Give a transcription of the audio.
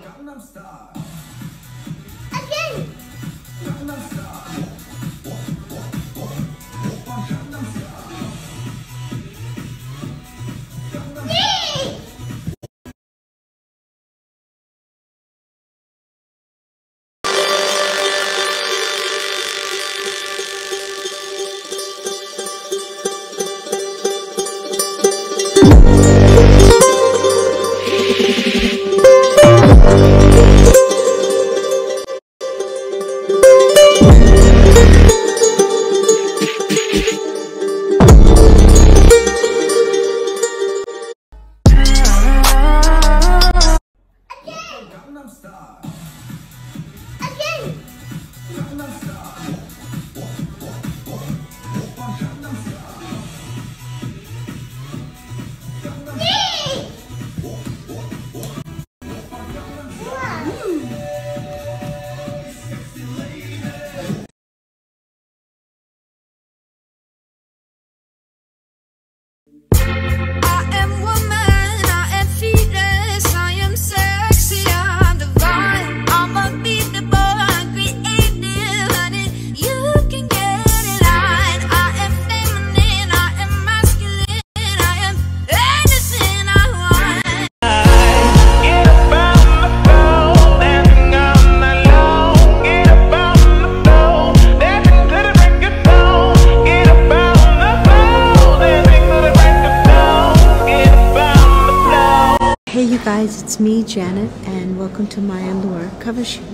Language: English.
Gangnam Style. Again. Gangnam Style. guys, it's me, Janet, and welcome to my Allure cover shoot.